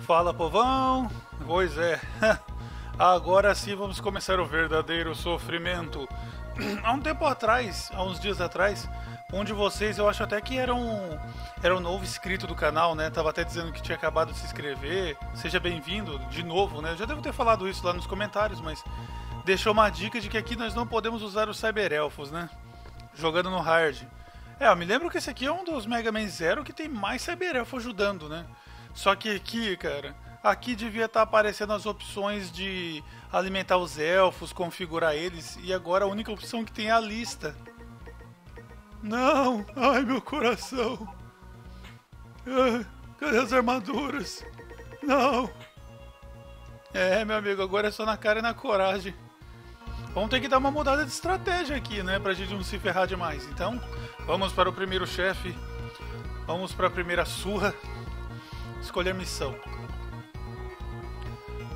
Fala povão! Pois é, agora sim vamos começar o verdadeiro sofrimento. Há um tempo atrás, há uns dias atrás, um de vocês, eu acho até que era um, era um novo inscrito do canal, né? Tava até dizendo que tinha acabado de se inscrever. Seja bem-vindo de novo, né? Eu já devo ter falado isso lá nos comentários, mas deixou uma dica de que aqui nós não podemos usar os Cyberelfos, né? Jogando no hard. É, eu me lembro que esse aqui é um dos Mega Man Zero que tem mais Cyberelfo ajudando, né? Só que aqui, cara, aqui devia estar tá aparecendo as opções de alimentar os elfos, configurar eles, e agora a única opção que tem é a lista. Não! Ai, meu coração! Ah, cadê as armaduras? Não! É, meu amigo, agora é só na cara e na coragem. Vamos ter que dar uma mudada de estratégia aqui, né? Pra gente não se ferrar demais. Então, vamos para o primeiro chefe. Vamos para a primeira surra. Escolher missão.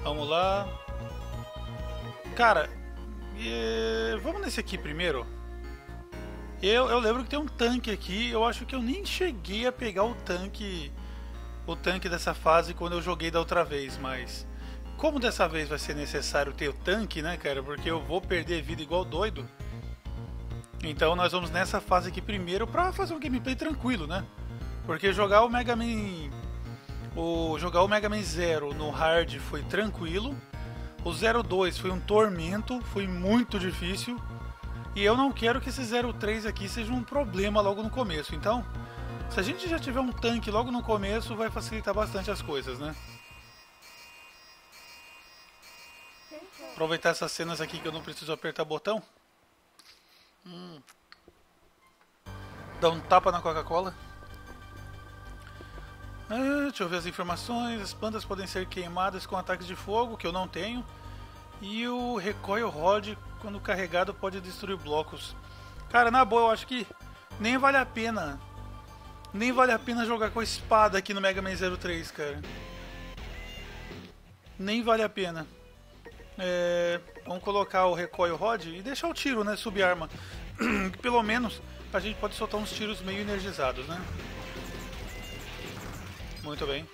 Vamos lá. Cara, e... vamos nesse aqui primeiro. Eu, eu lembro que tem um tanque aqui. Eu acho que eu nem cheguei a pegar o tanque. O tanque dessa fase quando eu joguei da outra vez, mas. Como dessa vez vai ser necessário ter o tanque, né, cara? Porque eu vou perder vida igual doido. Então nós vamos nessa fase aqui primeiro pra fazer um gameplay tranquilo, né? Porque jogar o Mega Man o jogar o Mega Man Zero no hard foi tranquilo. O 02 foi um tormento, foi muito difícil. E eu não quero que esse 03 aqui seja um problema logo no começo. Então, se a gente já tiver um tanque logo no começo, vai facilitar bastante as coisas, né? Aproveitar essas cenas aqui que eu não preciso apertar botão. Hum. Dá um tapa na Coca-Cola. Ah, deixa eu ver as informações. As plantas podem ser queimadas com ataques de fogo, que eu não tenho. E o recoil rod, quando carregado, pode destruir blocos. Cara, na boa, eu acho que nem vale a pena. Nem vale a pena jogar com a espada aqui no Mega Man 03, cara. Nem vale a pena. É, vamos colocar o recoil rod e deixar o tiro, né? Subarma. Pelo menos a gente pode soltar uns tiros meio energizados, né? Muito bem.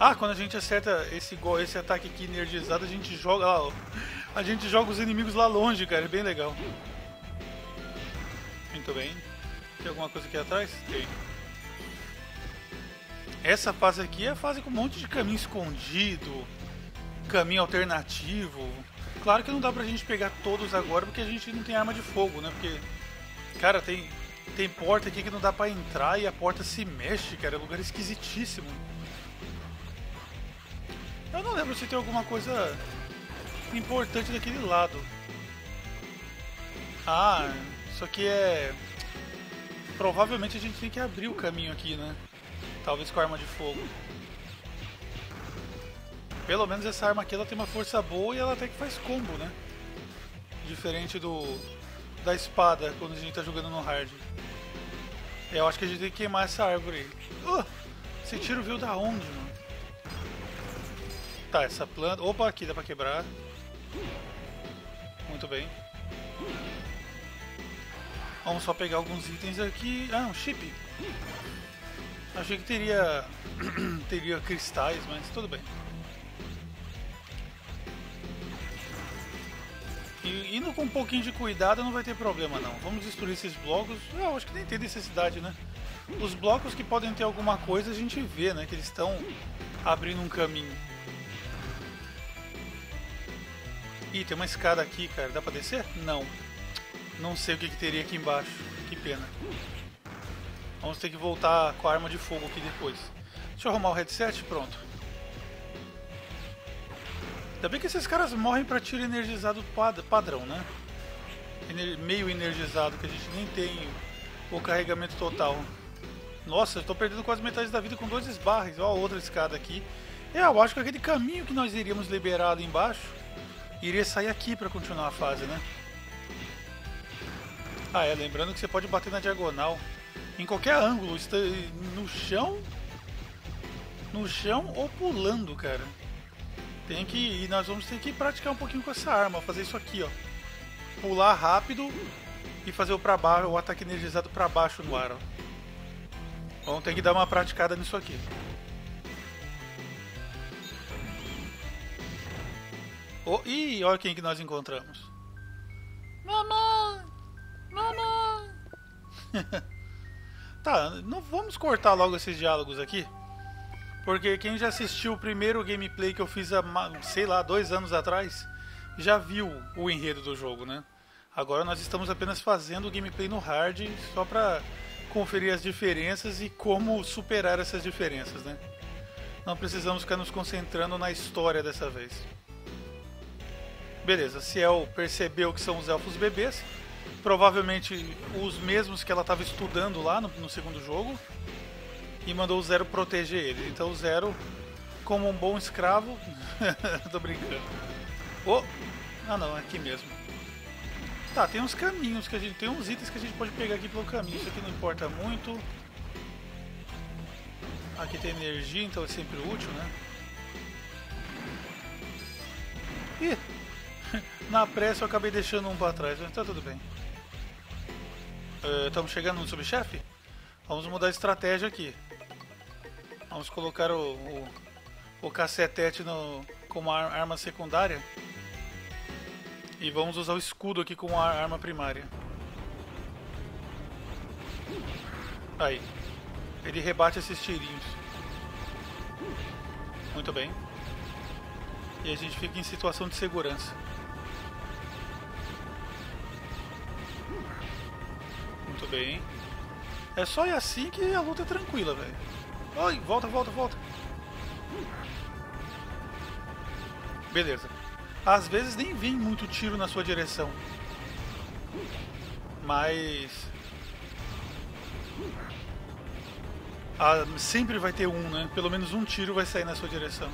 Ah, quando a gente acerta esse, esse ataque aqui energizado, a gente joga ó, a gente joga os inimigos lá longe, cara, é bem legal. Muito bem. Tem alguma coisa aqui atrás? Tem. Essa fase aqui é a fase com um monte de caminho escondido, caminho alternativo. Claro que não dá pra gente pegar todos agora porque a gente não tem arma de fogo, né? Porque, cara, tem tem porta aqui que não dá pra entrar e a porta se mexe, cara. É um lugar esquisitíssimo. Eu não lembro se tem alguma coisa importante daquele lado. Ah, isso aqui é. Provavelmente a gente tem que abrir o caminho aqui, né? Talvez com a arma de fogo. Pelo menos essa arma aqui ela tem uma força boa e ela até que faz combo, né? Diferente do da espada quando a gente tá jogando no hard. Eu acho que a gente tem que queimar essa árvore aí. Uh, esse tiro veio da onde, mano? Tá, essa planta... Opa, aqui dá pra quebrar. Muito bem. Vamos só pegar alguns itens aqui. Ah, um chip. Achei que teria... teria cristais, mas tudo bem. E indo com um pouquinho de cuidado não vai ter problema não. Vamos destruir esses blocos. Eu acho que nem tem necessidade, né? Os blocos que podem ter alguma coisa a gente vê, né? Que eles estão abrindo um caminho. Ih, tem uma escada aqui, cara. Dá pra descer? Não. Não sei o que, que teria aqui embaixo. Que pena. Vamos ter que voltar com a arma de fogo aqui depois. Deixa eu arrumar o headset. Pronto. Ainda bem que esses caras morrem pra tiro energizado padrão, né? meio energizado, que a gente nem tem o carregamento total. Nossa, tô perdendo quase metade da vida com dois esbarres. Ó, a outra escada aqui. É, eu acho que aquele caminho que nós iríamos liberar ali embaixo iria sair aqui para continuar a fase, né? Ah, é, lembrando que você pode bater na diagonal em qualquer ângulo, no chão, no chão ou pulando, cara. Tem que. E nós vamos ter que praticar um pouquinho com essa arma, fazer isso aqui, ó. Pular rápido e fazer o para baixo, o ataque energizado para baixo no ar. Ó. Vamos ter que dar uma praticada nisso aqui. Oh, e olha quem que nós encontramos. Mamãe! Mamãe! tá, não vamos cortar logo esses diálogos aqui. Porque quem já assistiu o primeiro gameplay que eu fiz há, sei lá, dois anos atrás, já viu o enredo do jogo, né? Agora nós estamos apenas fazendo o gameplay no hard só pra conferir as diferenças e como superar essas diferenças, né? Não precisamos ficar nos concentrando na história dessa vez. Beleza, Ciel percebeu que são os elfos bebês, provavelmente os mesmos que ela estava estudando lá no, no, segundo jogo, e mandou o Zero proteger ele. Então o Zero, como um bom escravo, tô brincando. Oh! Ah não, é aqui mesmo. Tá, tem uns caminhos que a gente. Tem uns itens que a gente pode pegar aqui pelo caminho. Isso aqui não importa muito. Aqui tem energia, então é sempre útil, né? Ih! Na pressa eu acabei deixando um pra trás, mas tá tudo bem. Estamos uh, chegando no subchefe? Vamos mudar a estratégia aqui. Vamos colocar o, o, o cacetete no, como arma secundária. E vamos usar o escudo aqui como arma primária. Aí. Ele rebate esses tirinhos. Muito bem. E a gente fica em situação de segurança. Muito bem. É só ir assim que a luta é tranquila, velho. Ai, volta, volta, volta. Beleza. Às vezes nem vem muito tiro na sua direção. Mas. Ah, sempre vai ter um, né? Pelo menos um tiro vai sair na sua direção.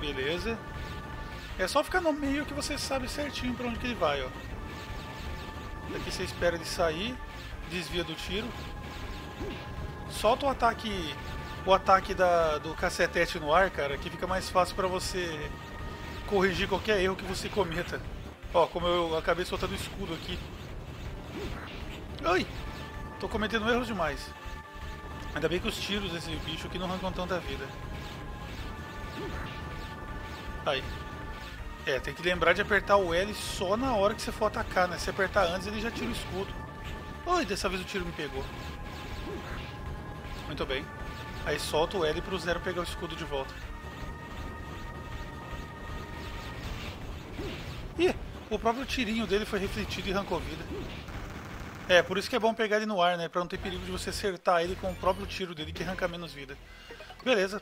Beleza. É só ficar no meio que você sabe certinho para onde que ele vai, ó. Daqui você espera ele sair, desvia do tiro. Solta o ataque o ataque da, do cacetete no ar, cara, que fica mais fácil para você corrigir qualquer erro que você cometa. Ó, como eu acabei soltando o escudo aqui. Ai! Tô cometendo erros demais. Ainda bem que os tiros desse bicho aqui não arrancam tanta vida. Aí. É, tem que lembrar de apertar o L só na hora que você for atacar, né? Se apertar antes, ele já tira o escudo. Ai, dessa vez o tiro me pegou. Muito bem. Aí solta o L pro Zero pegar o escudo de volta. Ih, o próprio tirinho dele foi refletido e arrancou vida. É, por isso que é bom pegar ele no ar, né? Pra não ter perigo de você acertar ele com o próprio tiro dele que arranca menos vida. Beleza.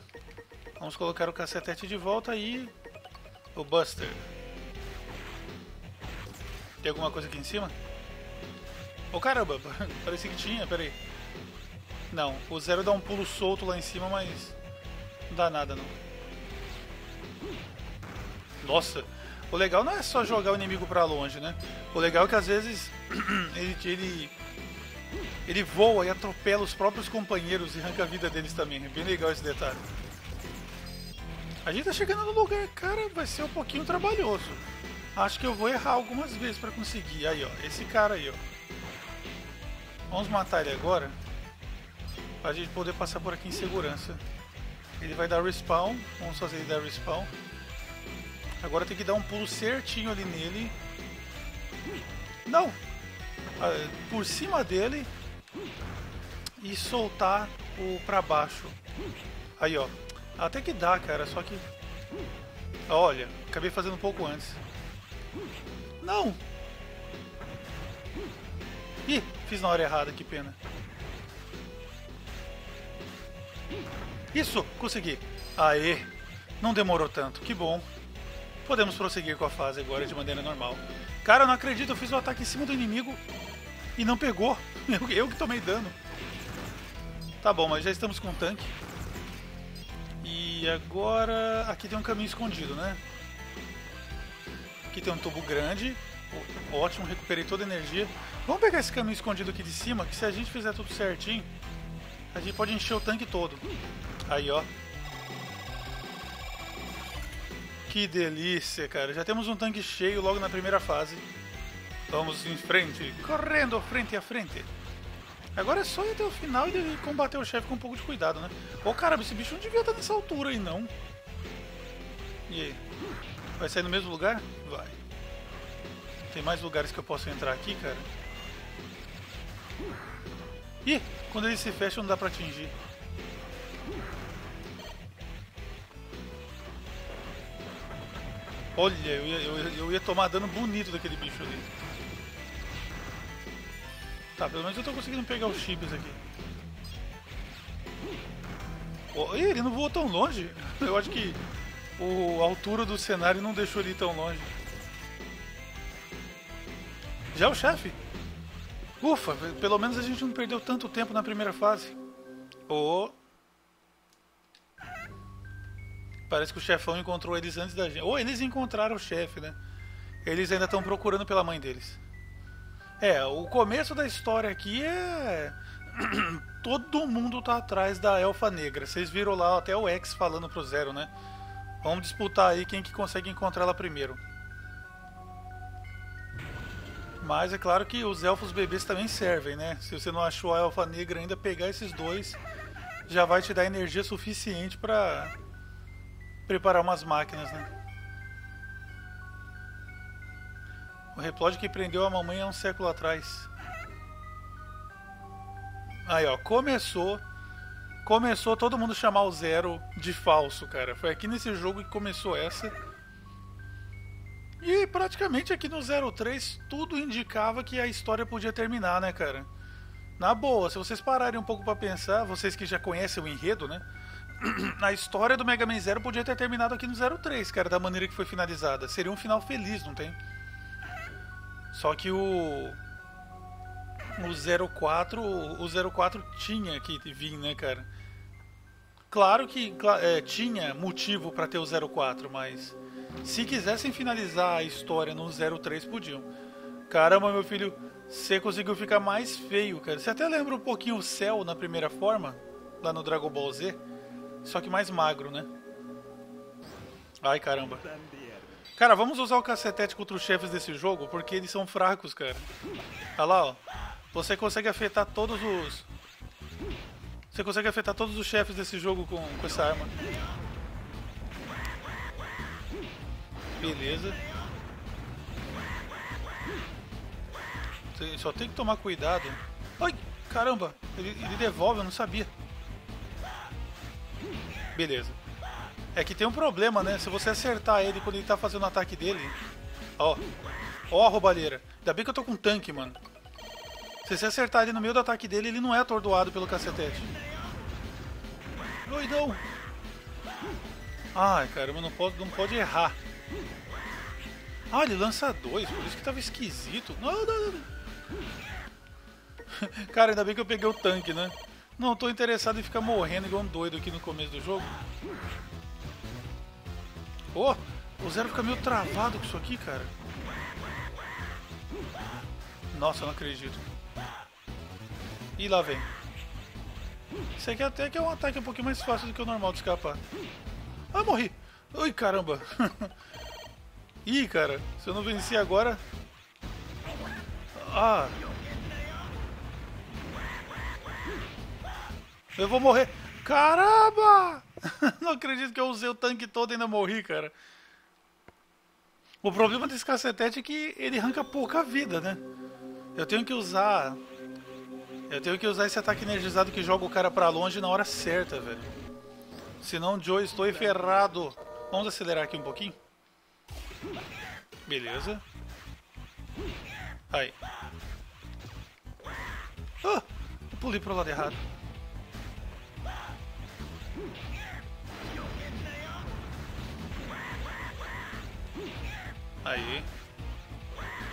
Vamos colocar o cacetete de volta e... O Buster. Tem alguma coisa aqui em cima? Oh caramba, parecia que tinha, peraí. Não, o Zero dá um pulo solto lá em cima, mas não dá nada não. Nossa, o legal não é só jogar o inimigo pra longe, né? O legal é que às vezes ele, ele, ele voa e atropela os próprios companheiros e arranca a vida deles também. É bem legal esse detalhe. A gente tá chegando no lugar, cara, vai ser um pouquinho trabalhoso. Acho que eu vou errar algumas vezes pra conseguir. Aí, ó, esse cara aí, ó. Vamos matar ele agora pra gente poder passar por aqui em segurança. Ele vai dar respawn, vamos fazer ele dar respawn. Agora tem que dar um pulo certinho ali nele. Não! Ah, por cima dele e soltar o pra baixo. Aí ó, até que dá cara, só que... Olha, acabei fazendo um pouco antes. Não! Ih, fiz na hora errada, que pena. Isso, consegui. Aê, não demorou tanto, que bom. Podemos prosseguir com a fase agora de maneira normal. Cara, eu não acredito, eu fiz o um ataque em cima do inimigo e não pegou. Eu, eu que tomei dano. Tá bom, mas já estamos com o tanque. E agora aqui tem um caminho escondido, né? Aqui tem um tubo grande. Ótimo, recuperei toda a energia. Vamos pegar esse caminho escondido aqui de cima, que se a gente fizer tudo certinho, a gente pode encher o tanque todo. Aí, ó. Que delícia, cara. Já temos um tanque cheio logo na primeira fase. Vamos em frente, correndo frente a frente. Agora é só ir até o final e combater o chefe com um pouco de cuidado, né? Ô caramba, esse bicho não devia estar nessa altura aí não. E aí? Vai sair no mesmo lugar? Vai. Tem mais lugares que eu posso entrar aqui, cara? Ih, quando ele se fecha não dá pra atingir. Olha, eu ia, eu, eu ia tomar dano bonito daquele bicho ali. Tá, pelo menos eu tô conseguindo pegar os chips aqui. Oh, ele não voou tão longe. Eu acho que o, a altura do cenário não deixou ele ir tão longe. Já é o chefe? Ufa, pelo menos a gente não perdeu tanto tempo na primeira fase. Oh. Parece que o chefão encontrou eles antes da gente. Ou eles encontraram o chefe, né? Eles ainda estão procurando pela mãe deles. É, o começo da história aqui é. Todo mundo tá atrás da Elfa Negra. Vocês viram lá até o X falando pro Zero, né? Vamos disputar aí quem que consegue encontrar ela primeiro. Mas é claro que os elfos bebês também servem, né? Se você não achou a elfa negra ainda, pegar esses dois já vai te dar energia suficiente para preparar umas máquinas, né? O replódio que prendeu a mamãe há um século atrás. Aí, ó, começou. Começou todo mundo chamar o Zero de falso, cara. Foi aqui nesse jogo que começou essa. E praticamente aqui no 03 tudo indicava que a história podia terminar, né, cara? Na boa, se vocês pararem um pouco para pensar, vocês que já conhecem o enredo, né? A história do Mega Man Zero podia ter terminado aqui no 03, cara, da maneira que foi finalizada. Seria um final feliz, não tem? Só que o o 04, o 04 tinha que vir, né, cara? Claro que é, tinha motivo para ter o 04, mas se quisessem finalizar a história no 03, podiam. Caramba, meu filho, você conseguiu ficar mais feio, cara. Você até lembra um pouquinho o céu na primeira forma, lá no Dragon Ball Z, só que mais magro, né? Ai, caramba. Cara, vamos usar o cacetete contra os chefes desse jogo, porque eles são fracos, cara. Olha lá, ó. Você consegue afetar todos os... Você consegue afetar todos os chefes desse jogo com, com essa arma. Beleza. Só tem que tomar cuidado. Ai, caramba, ele, ele devolve, eu não sabia. Beleza. É que tem um problema, né? Se você acertar ele quando ele tá fazendo o ataque dele. Ó. Ó a roubalheira. Ainda bem que eu tô com tanque, mano. Se você acertar ele no meio do ataque dele, ele não é atordoado pelo cacetete. Doidão! Ai, caramba, não pode, não pode errar. Ah, ele lança dois, por isso que tava esquisito. Não, não, não. Cara, ainda bem que eu peguei o tanque, né? Não, tô interessado em ficar morrendo igual um doido aqui no começo do jogo. Oh, o Zero fica meio travado com isso aqui, cara. Nossa, eu não acredito. E lá vem. Isso aqui até que é um ataque um pouquinho mais fácil do que o normal de escapar. Ah, morri! Ui, caramba! Ih, cara, se eu não vencer agora... Ah! Eu vou morrer! Caramba! não acredito que eu usei o tanque todo e ainda morri, cara. O problema desse cacetete é que ele arranca pouca vida, né? Eu tenho que usar... Eu tenho que usar esse ataque energizado que joga o cara pra longe na hora certa, velho. Senão, Joe, estou ferrado. Vamos acelerar aqui um pouquinho? Beleza. Aí. Ah, eu pulei pro lado errado. Aí.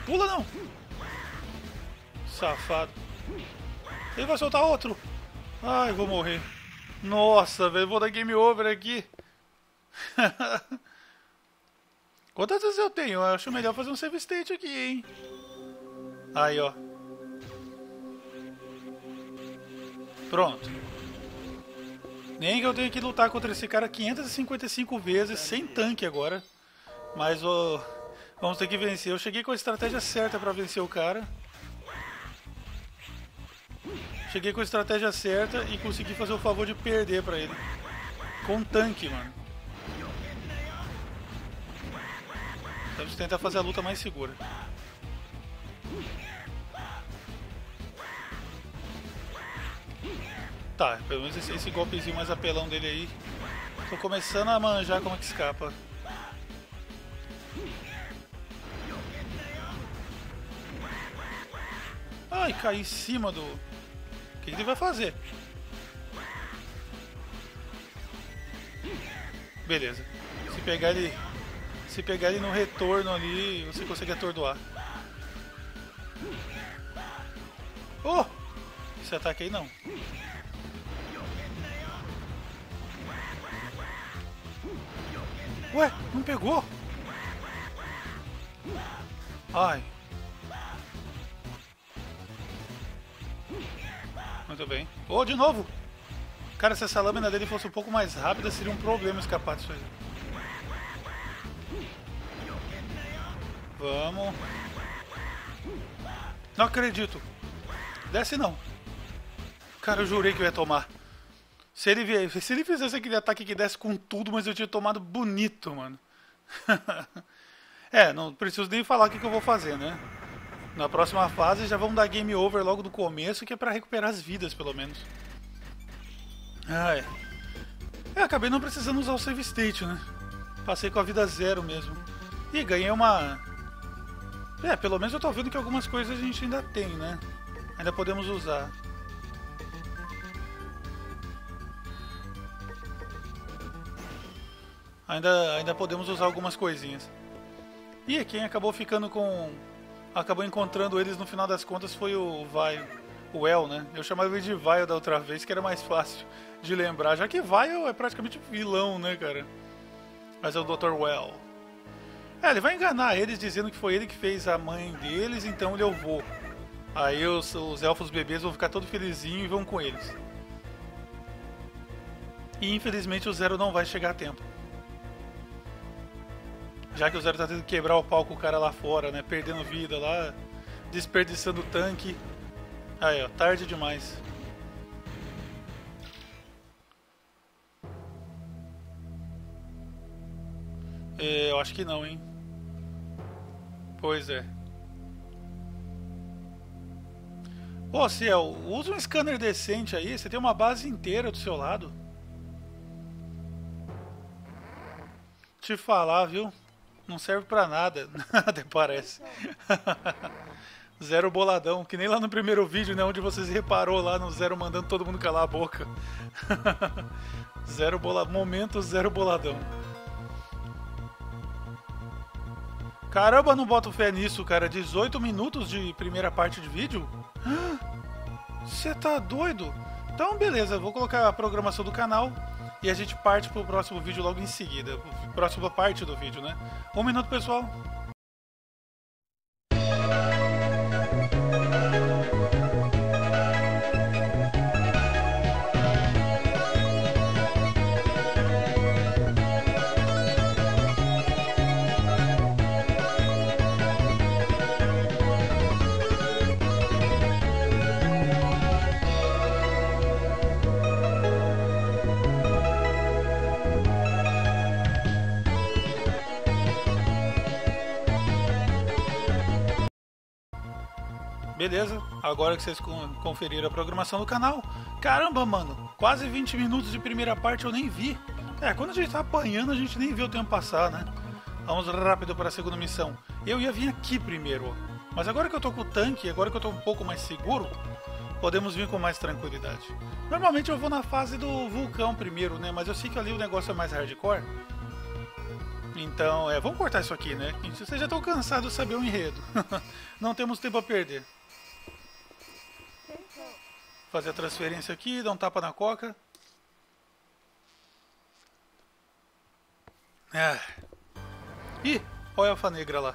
Pula não! Safado. Ele vai soltar outro. Ai, vou morrer. Nossa, velho, vou dar game over aqui. Quantas vezes eu tenho? Eu acho melhor fazer um save state aqui, hein? Aí, ó. Pronto. Nem que eu tenha que lutar contra esse cara 555 vezes, sem tanque agora. Mas ó, vamos ter que vencer. Eu cheguei com a estratégia certa para vencer o cara. Cheguei com a estratégia certa e consegui fazer o favor de perder pra ele. Com tanque, mano. Vamos tentar fazer a luta mais segura. Tá, pelo menos esse, esse golpezinho mais apelão dele aí. Tô começando a manjar como é que escapa. Ai, caí em cima do... O que ele vai fazer? Beleza. Se pegar ele... Se pegar ele no retorno ali, você consegue atordoar. Oh! Esse ataque aí não. Ué, não pegou? Ai. Muito bem. Oh, de novo! Cara, se essa lâmina dele fosse um pouco mais rápida, seria um problema escapar disso aí. Vamos. Não acredito. Desce não. Cara, eu jurei que eu ia tomar. Se ele, se ele fizesse aquele ataque que desce com tudo, mas eu tinha tomado bonito, mano. é, não preciso nem falar o que, que eu vou fazer, né? Na próxima fase já vamos dar game over logo do começo, que é pra recuperar as vidas, pelo menos. Ah, é. É, acabei não precisando usar o save state, né? Passei com a vida zero mesmo. E ganhei uma... É, pelo menos eu tô vendo que algumas coisas a gente ainda tem, né? Ainda podemos usar. Ainda, ainda podemos usar algumas coisinhas. E quem acabou ficando com acabou encontrando eles no final das contas foi o Vai, o El, né? Eu chamava ele de Vai da outra vez, que era mais fácil de lembrar, já que Vai é praticamente vilão, né, cara? Mas é o Dr. Well. É, ele vai enganar eles dizendo que foi ele que fez a mãe deles, então ele é o vô. Aí os, os elfos bebês vão ficar todo felizinho e vão com eles. E infelizmente o Zero não vai chegar a tempo. Já que o Zero tá tendo que quebrar o pau com o cara lá fora, né? Perdendo vida lá, desperdiçando tanque. Aí, ó, tarde demais. É, eu acho que não, hein? Pois é. Ô, Ciel, usa um scanner decente aí, você tem uma base inteira do seu lado. Te falar, viu? não serve pra nada, até parece. Zero boladão, que nem lá no primeiro vídeo, né, onde vocês reparou lá no Zero mandando todo mundo calar a boca. zero bola, momento zero boladão. Caramba, não boto fé nisso, cara. 18 minutos de primeira parte de vídeo? Você tá doido? Então, beleza, vou colocar a programação do canal e a gente parte pro próximo vídeo logo em seguida. Próxima parte do vídeo, né? Um minuto, pessoal. Beleza, agora que vocês conferiram a programação do canal. Caramba, mano, quase 20 minutos de primeira parte eu nem vi. É, quando a gente tá apanhando, a gente nem vê o tempo passar, né? Vamos rápido para a segunda missão. Eu ia vir aqui primeiro, mas agora que eu tô com o tanque, agora que eu tô um pouco mais seguro, podemos vir com mais tranquilidade. Normalmente eu vou na fase do vulcão primeiro, né? Mas eu sei que ali o negócio é mais hardcore. Então, é, vamos cortar isso aqui, né? Vocês já estão cansados de saber o enredo. Não temos tempo a perder. Fazer a transferência aqui, dar um tapa na coca. É. Ih, olha a alfa negra lá.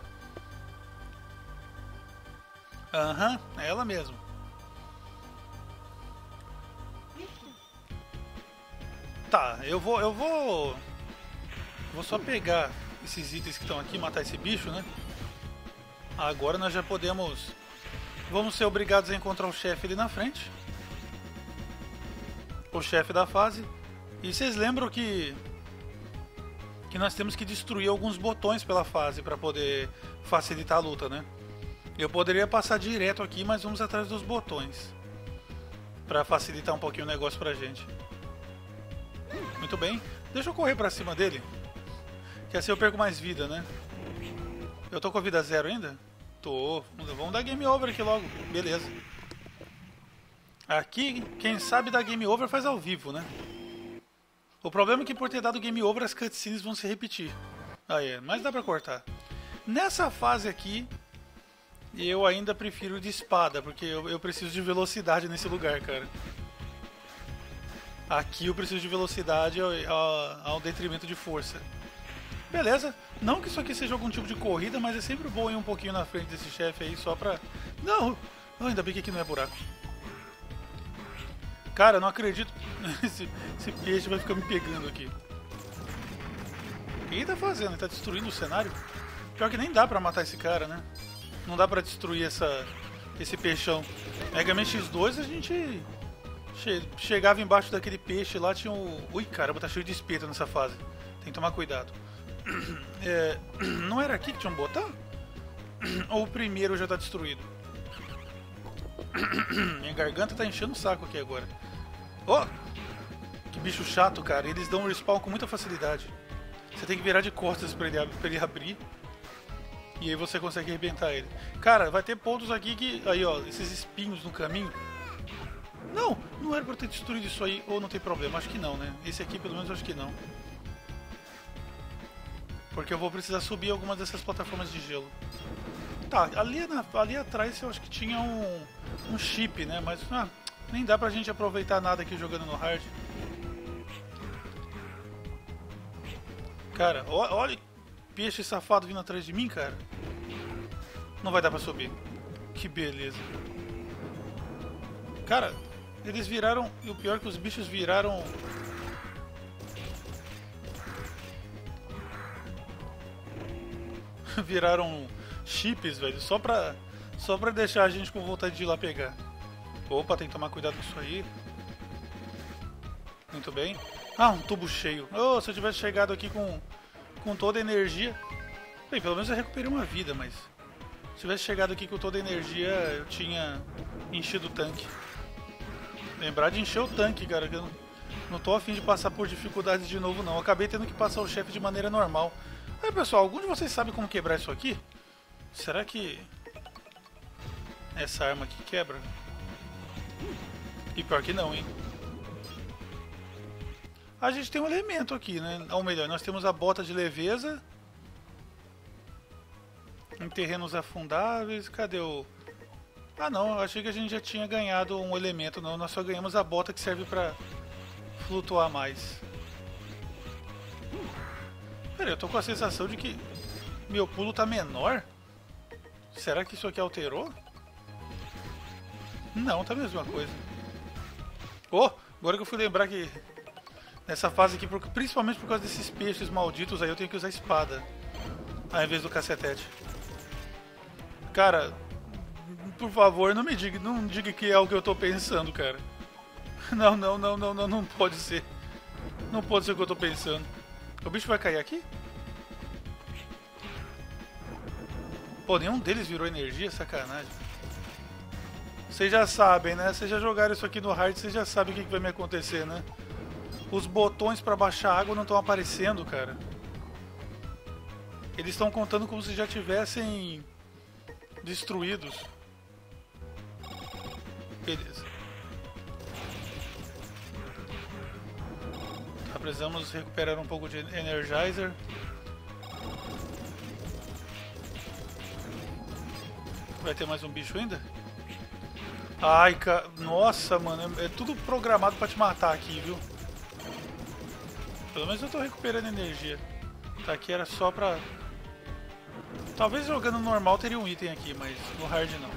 Aham, uhum, é ela mesmo. Tá, eu vou, eu vou, vou só pegar esses itens que estão aqui, matar esse bicho, né? Agora nós já podemos, vamos ser obrigados a encontrar o chefe ali na frente. O chefe da fase. E vocês lembram que que nós temos que destruir alguns botões pela fase para poder facilitar a luta, né? Eu poderia passar direto aqui, mas vamos atrás dos botões para facilitar um pouquinho o negócio pra gente. Muito bem. Deixa eu correr pra cima dele. Que assim eu perco mais vida, né? Eu tô com a vida zero ainda? Tô. Vamos dar game over aqui logo. Beleza. Aqui, quem sabe dar game over faz ao vivo, né? O problema é que por ter dado game over as cutscenes vão se repetir. Aí, mas dá pra cortar. Nessa fase aqui, eu ainda prefiro de espada, porque eu, eu preciso de velocidade nesse lugar, cara. Aqui eu preciso de velocidade ao, ao, ao, detrimento de força. Beleza. Não que isso aqui seja algum tipo de corrida, mas é sempre bom ir um pouquinho na frente desse chefe aí só pra... Não ainda bem que aqui não é buraco. Cara, não acredito. esse, esse peixe vai ficar me pegando aqui. O que ele tá fazendo? Ele tá destruindo o cenário? Pior que nem dá pra matar esse cara, né? Não dá pra destruir essa, esse peixão. Mega Man X2 a gente Che chegava embaixo daquele peixe lá, tinha um. Ui, caramba, tá cheio de espeto nessa fase. Tem que tomar cuidado. É... Não era aqui que tinha um botão? Ou o primeiro já tá destruído? Minha garganta tá enchendo o saco aqui agora. Oh! Que bicho chato, cara. Eles dão respawn com muita facilidade. Você tem que virar de costas pra ele, pra ele abrir. E aí você consegue arrebentar ele. Cara, vai ter pontos aqui que. Aí, ó, esses espinhos no caminho não, não era pra ter destruído isso aí, ou não tem problema, acho que não, né? Esse aqui pelo menos acho que não. Porque eu vou precisar subir algumas dessas plataformas de gelo. Tá, ali, na, ali atrás eu acho que tinha um, um chip, né? Mas ah, nem dá pra gente aproveitar nada aqui jogando no hard. Cara, olha peixe safado vindo atrás de mim, cara. Não vai dar pra subir. Que beleza. Cara, eles viraram. E o pior é que os bichos viraram. viraram chips, velho. Só pra. Só pra deixar a gente com vontade de ir lá pegar. Opa, tem que tomar cuidado com isso aí. Muito bem. Ah, um tubo cheio. Oh, se eu tivesse chegado aqui com, com toda a energia. Bem, pelo menos eu recuperei uma vida, mas. Se tivesse chegado aqui com toda a energia, eu tinha enchido o tanque. Lembrar de encher o tanque, cara, que eu não, não tô afim de passar por dificuldades de novo, não. Acabei tendo que passar o chefe de maneira normal. Aí, pessoal, algum de vocês sabe como quebrar isso aqui? Será que essa arma aqui quebra? E pior que não, hein? A gente tem um elemento aqui, né? Ou melhor, nós temos a bota de leveza. Em terrenos afundáveis. Cadê o... Ah não, achei que a gente já tinha ganhado um elemento, não. Nós só ganhamos a bota que serve pra flutuar mais. Pera, eu tô com a sensação de que meu pulo tá menor. Será que isso aqui alterou? Não, tá a mesma coisa. Oh, agora que eu fui lembrar que nessa fase aqui, principalmente por causa desses peixes malditos aí, eu tenho que usar espada ao invés do cacetete. Cara, por favor, não me diga, não diga que é o que eu tô pensando, cara. Não, não, não, não, não, não pode ser. Não pode ser o que eu tô pensando. O bicho vai cair aqui? Pô, nenhum deles virou energia, sacanagem. Vocês já sabem, né? Vocês já jogaram isso aqui no hard, vocês já sabem o que, que vai me acontecer, né? Os botões para baixar água não estão aparecendo, cara. Eles estão contando como se já tivessem destruídos. Beleza. Tá, precisamos recuperar um pouco de Energizer. Vai ter mais um bicho ainda? Ai, cara. Nossa, mano. É, é tudo programado pra te matar aqui, viu? Pelo menos eu tô recuperando energia. Tá, aqui era só pra... Talvez jogando normal teria um item aqui, mas no hard não.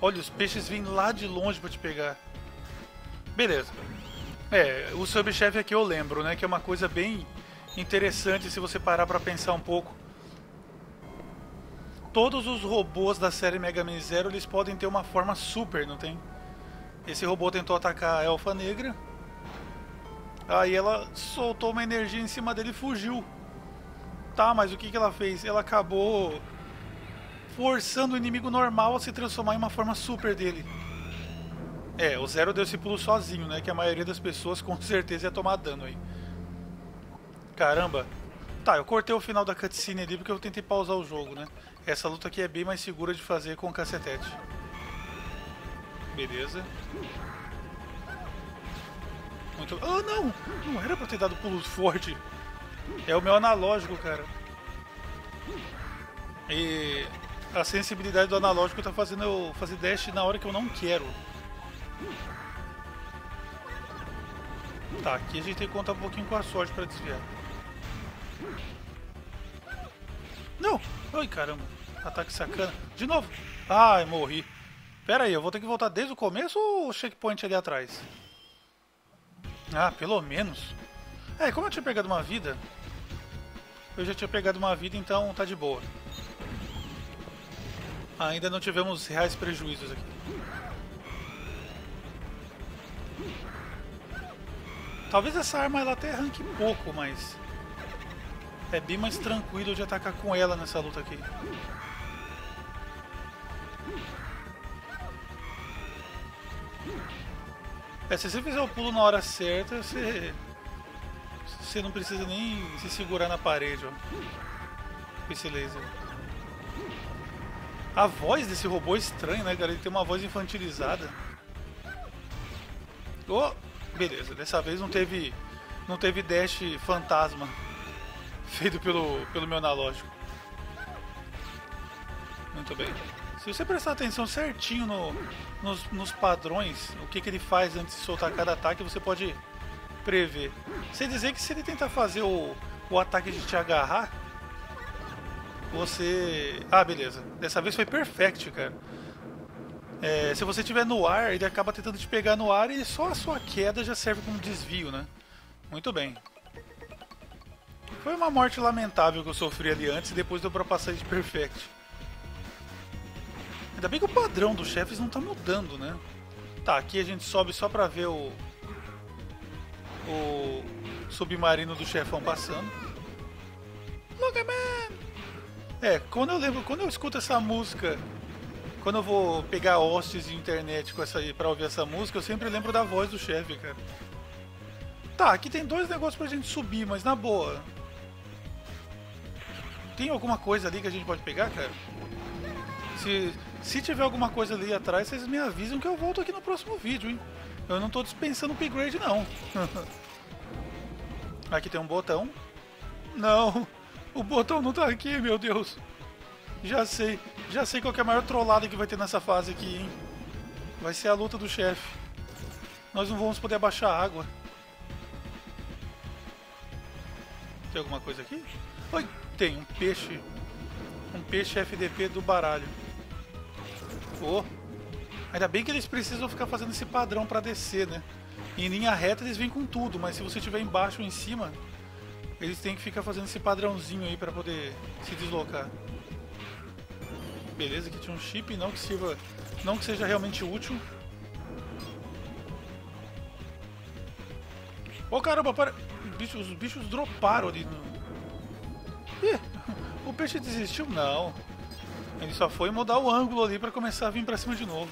Olha, os peixes vêm lá de longe para te pegar. Beleza. É, o subchefe aqui eu lembro, né? Que é uma coisa bem interessante se você parar para pensar um pouco. Todos os robôs da série Mega Man Zero eles podem ter uma forma super, não tem? Esse robô tentou atacar a elfa negra. Aí ela soltou uma energia em cima dele e fugiu. Tá, mas o que, que ela fez? Ela acabou forçando o inimigo normal a se transformar em uma forma super dele. É, o Zero deu esse pulo sozinho, né? Que a maioria das pessoas com certeza ia tomar dano aí. Caramba. Tá, eu cortei o final da cutscene ali porque eu tentei pausar o jogo, né? Essa luta aqui é bem mais segura de fazer com o cacetete. Beleza. Muito... Ah, não! Não era pra ter dado pulo forte. É o meu analógico, cara. E a sensibilidade do analógico tá fazendo eu fazer dash na hora que eu não quero. Tá, aqui a gente tem que contar um pouquinho com a sorte pra desviar. Não! Ai, caramba. Ataque sacana. De novo. Ai, morri. Pera aí, eu vou ter que voltar desde o começo ou o checkpoint ali atrás? Ah, pelo menos. É, como eu tinha pegado uma vida... Eu já tinha pegado uma vida, então tá de boa. Ainda não tivemos reais prejuízos aqui. Talvez essa arma ela até arranque pouco, mas... É bem mais tranquilo de atacar com ela nessa luta aqui. É, se você fizer o pulo na hora certa, você... Você não precisa nem se segurar na parede, ó. Com esse laser. A voz desse robô é estranha, né, cara? Ele tem uma voz infantilizada. Oh, beleza, dessa vez não teve não teve dash fantasma feito pelo, pelo meu analógico. Muito bem. Se você prestar atenção certinho no, nos, nos padrões, o que, que ele faz antes de soltar cada ataque, você pode prever. Sem dizer que se ele tentar fazer o, o ataque de te agarrar, você. Ah, beleza. Dessa vez foi perfect, cara. É, se você estiver no ar, ele acaba tentando te pegar no ar e só a sua queda já serve como desvio, né? Muito bem. Foi uma morte lamentável que eu sofri ali antes e depois deu pra passar de perfect. Ainda bem que o padrão dos chefes não tá mudando, né? Tá, aqui a gente sobe só pra ver o. O submarino do chefão passando. Look at man! É, quando eu lembro, quando eu escuto essa música, quando eu vou pegar hostes de internet com essa para ouvir essa música, eu sempre lembro da voz do chefe, cara. Tá, aqui tem dois negócios pra gente subir, mas na boa. Tem alguma coisa ali que a gente pode pegar, cara? Se, se tiver alguma coisa ali atrás, vocês me avisam que eu volto aqui no próximo vídeo, hein? Eu não tô dispensando upgrade, não. aqui tem um botão. Não. O botão não tá aqui, meu Deus. Já sei. Já sei qual é a maior trollada que vai ter nessa fase aqui, hein. Vai ser a luta do chefe. Nós não vamos poder abaixar a água. Tem alguma coisa aqui? Oi, tem um peixe. Um peixe FDP do baralho. Oh. Ainda bem que eles precisam ficar fazendo esse padrão para descer, né? Em linha reta eles vêm com tudo, mas se você estiver embaixo ou em cima, eles têm que ficar fazendo esse padrãozinho aí para poder se deslocar. Beleza, aqui tinha um chip, não que sirva, não que seja realmente útil. Oh caramba, para... Bicho, os bichos droparam ali. No... Ih, o peixe desistiu? Não. Ele só foi mudar o ângulo ali para começar a vir para cima de novo.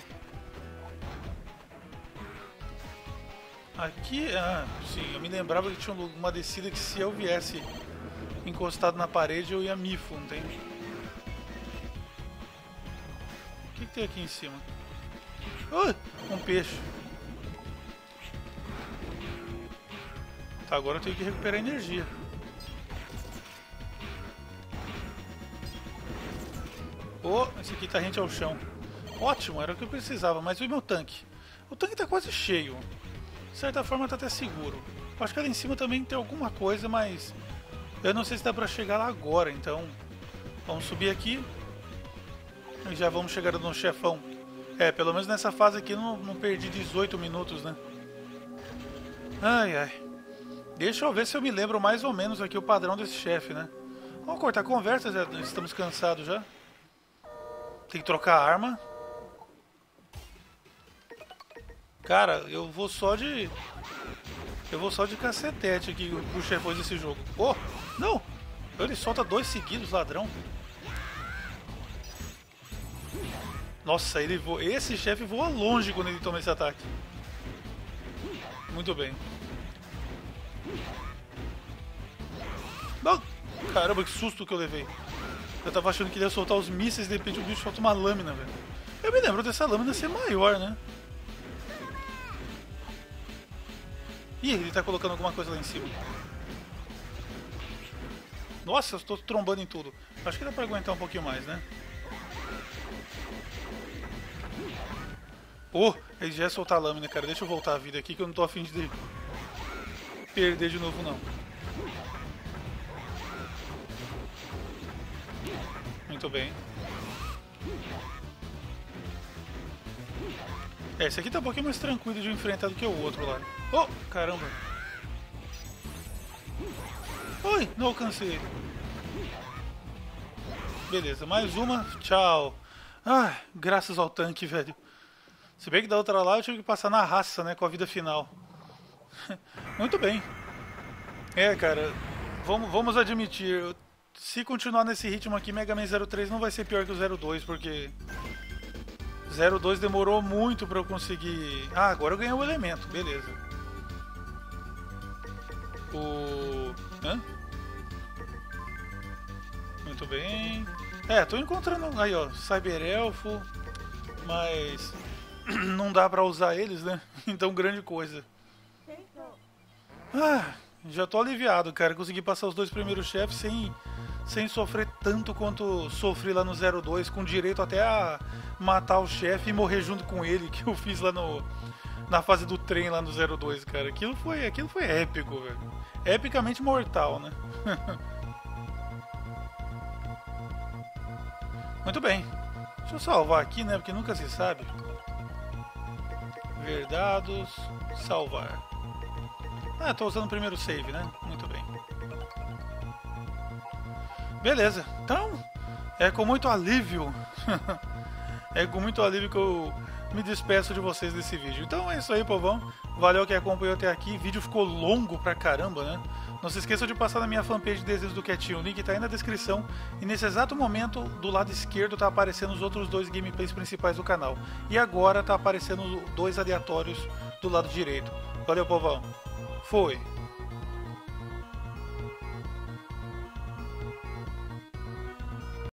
Aqui, ah, sim, eu me lembrava que tinha uma descida que se eu viesse encostado na parede eu ia mifo, não tem? O que, que tem aqui em cima? Uh, um peixe. Tá, agora eu tenho que recuperar energia. Oh, esse aqui tá rente ao chão. Ótimo, era o que eu precisava, mas e o meu tanque? O tanque tá quase cheio de certa forma tá até seguro. Acho que ali em cima também tem alguma coisa, mas eu não sei se dá pra chegar lá agora, então vamos subir aqui e já vamos chegar no chefão. É, pelo menos nessa fase aqui não, não perdi 18 minutos, né? Ai, ai. Deixa eu ver se eu me lembro mais ou menos aqui o padrão desse chefe, né? Vamos cortar a conversa, já estamos cansados já. Tem que trocar a arma. Cara, eu vou só de... Eu vou só de cacetete aqui com os chefões desse jogo. Oh, não! Ele solta dois seguidos, ladrão. Nossa, ele voa... esse chefe voa longe quando ele toma esse ataque. Muito bem. Não! Caramba, que susto que eu levei. Eu tava achando que ele ia soltar os mísseis e de repente o bicho solta uma lâmina, velho. Eu me lembro dessa lâmina ser maior, né? Ih, ele tá colocando alguma coisa lá em cima. Nossa, eu estou trombando em tudo. Acho que dá pra aguentar um pouquinho mais, né? Oh, ele já ia soltar a lâmina, cara. Deixa eu voltar a vida aqui que eu não tô afim de perder de novo, não. Muito bem. É, esse aqui tá um pouquinho mais tranquilo de enfrentar do que o outro lá. Oh, caramba. Oi, não alcancei ele. Beleza, mais uma. Tchau. Ah, graças ao tanque, velho. Se bem que da outra lá eu tive que passar na raça, né, com a vida final. Muito bem. É, cara, vamos, vamos admitir, se continuar nesse ritmo aqui, Mega Man 03 não vai ser pior que o 02, porque 02 demorou muito para eu conseguir. Ah, agora eu ganhei o elemento, beleza. O. Hã? Muito bem. É, tô encontrando. Aí, ó, Cyber Elfo. Mas. Não dá pra usar eles, né? Então, grande coisa. Ah, já tô aliviado, cara. Consegui passar os dois primeiros chefes sem sem sofrer tanto quanto sofri lá no 02, com direito até a matar o chefe e morrer junto com ele, que eu fiz lá no na fase do trem lá no 02, cara. Aquilo foi, aquilo foi épico, velho. Epicamente mortal, né? Muito bem. Deixa eu salvar aqui, né? Porque nunca se sabe. Verdados, salvar. Ah, tô usando o primeiro save, né? Muito bem. Beleza, então é com muito alívio, é com muito alívio que eu me despeço de vocês desse vídeo. Então é isso aí, povão. Valeu que acompanhou até aqui. O vídeo ficou longo pra caramba, né? Não se esqueça de passar na minha fanpage de Desejos do Quietinho. O link tá aí na descrição. E nesse exato momento, do lado esquerdo, tá aparecendo os outros dois gameplays principais do canal. E agora tá aparecendo dois aleatórios do lado direito. Valeu, povão. Foi.